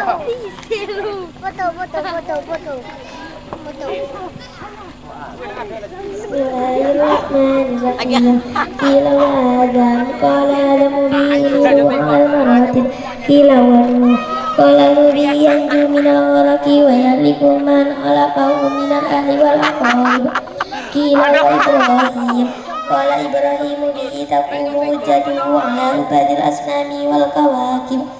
Foto, foto, foto, foto. Ibrahim qala ibrahim bi taqumu ibadil asnami wal kawakib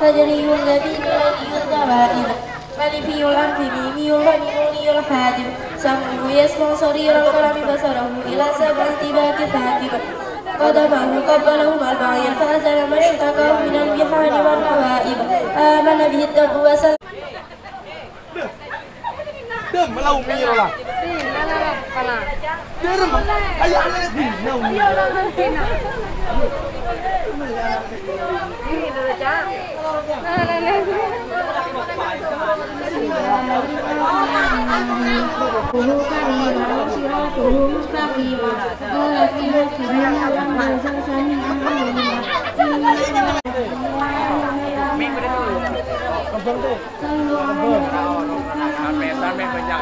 فجري الذي الذي الضبائر ألفي الأنف ميمي الغني الحاجب Sambu yes mongsori rongkorami basarahu ila sabar tiba kita tiba Kada bahu kabbalahu malbayir fazala masyutakahu minal bihani wal nawaib Aman Nabi Hiddabu wa sal Dem, malau miro lah Dem, malau miro lah Dem, malau miro lah Dem, malau miro lah Dem, malau miro lah Dem, malau miro lah Sampai sampai banyak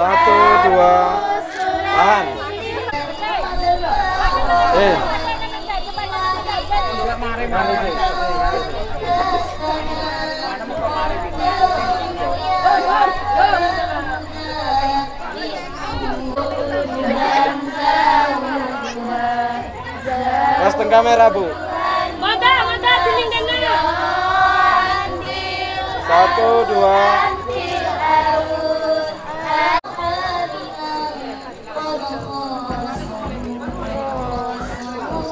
Satu, dua Tahan. Eh. Mas teng kamera bu. Mata, mata, dinding. Satu, dua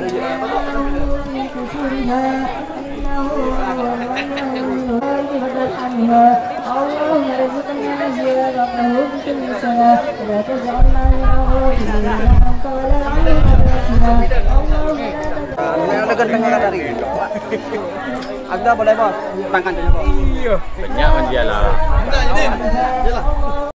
na kaya kaya kutek ko. Nah اللهم ارزقنا زيارته بكل صلاة ولا تجعلنا من غافلين ولا علينا بأسنا اللهم Ada ganteng orang tadi. Agda boleh bos, tangkan saja bos. Banyak kan dia lah.